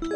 Pop,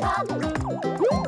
pop.